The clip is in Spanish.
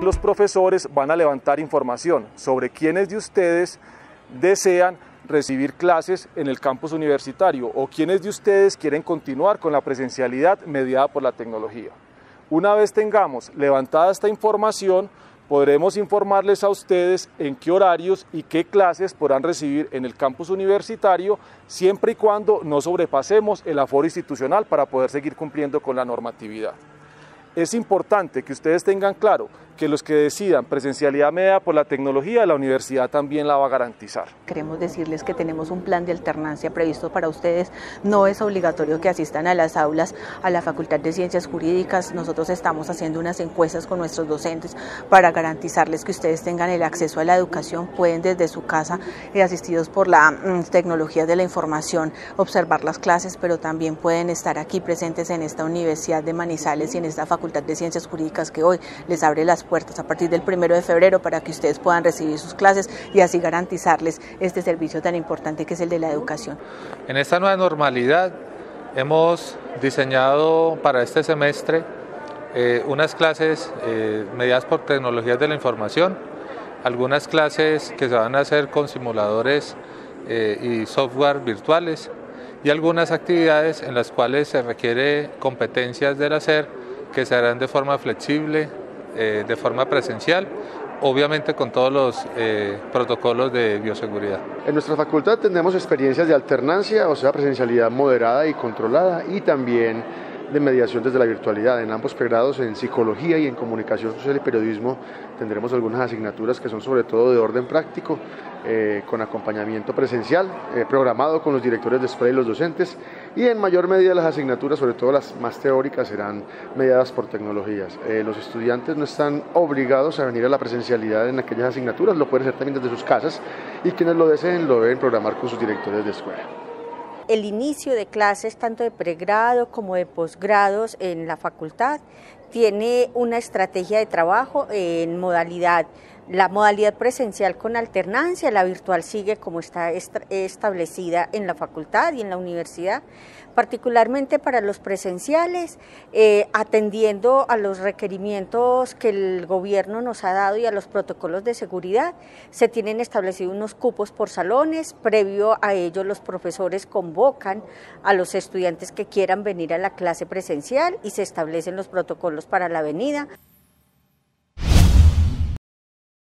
Los profesores van a levantar información sobre quiénes de ustedes desean recibir clases en el campus universitario o quiénes de ustedes quieren continuar con la presencialidad mediada por la tecnología. Una vez tengamos levantada esta información, podremos informarles a ustedes en qué horarios y qué clases podrán recibir en el campus universitario, siempre y cuando no sobrepasemos el aforo institucional para poder seguir cumpliendo con la normatividad. Es importante que ustedes tengan claro que los que decidan presencialidad media por la tecnología, la universidad también la va a garantizar. Queremos decirles que tenemos un plan de alternancia previsto para ustedes. No es obligatorio que asistan a las aulas, a la Facultad de Ciencias Jurídicas. Nosotros estamos haciendo unas encuestas con nuestros docentes para garantizarles que ustedes tengan el acceso a la educación. Pueden desde su casa, eh, asistidos por la mm, tecnología de la información, observar las clases, pero también pueden estar aquí presentes en esta Universidad de Manizales y en esta Facultad de Ciencias Jurídicas que hoy les abre las puertas a partir del primero de febrero para que ustedes puedan recibir sus clases y así garantizarles este servicio tan importante que es el de la educación. En esta nueva normalidad hemos diseñado para este semestre eh, unas clases eh, mediadas por tecnologías de la información, algunas clases que se van a hacer con simuladores eh, y software virtuales y algunas actividades en las cuales se requiere competencias del hacer que se harán de forma flexible, eh, de forma presencial, obviamente con todos los eh, protocolos de bioseguridad. En nuestra facultad tenemos experiencias de alternancia, o sea, presencialidad moderada y controlada, y también de mediación desde la virtualidad. En ambos pregrados, en psicología y en comunicación social y periodismo, tendremos algunas asignaturas que son sobre todo de orden práctico, eh, con acompañamiento presencial, eh, programado con los directores de escuela y los docentes, y en mayor medida las asignaturas, sobre todo las más teóricas, serán mediadas por tecnologías. Eh, los estudiantes no están obligados a venir a la presencialidad en aquellas asignaturas, lo pueden hacer también desde sus casas, y quienes lo deseen lo deben programar con sus directores de escuela el inicio de clases tanto de pregrado como de posgrados en la facultad tiene una estrategia de trabajo en modalidad la modalidad presencial con alternancia, la virtual sigue como está establecida en la facultad y en la universidad, particularmente para los presenciales, eh, atendiendo a los requerimientos que el gobierno nos ha dado y a los protocolos de seguridad. Se tienen establecidos unos cupos por salones, previo a ello los profesores convocan a los estudiantes que quieran venir a la clase presencial y se establecen los protocolos para la venida.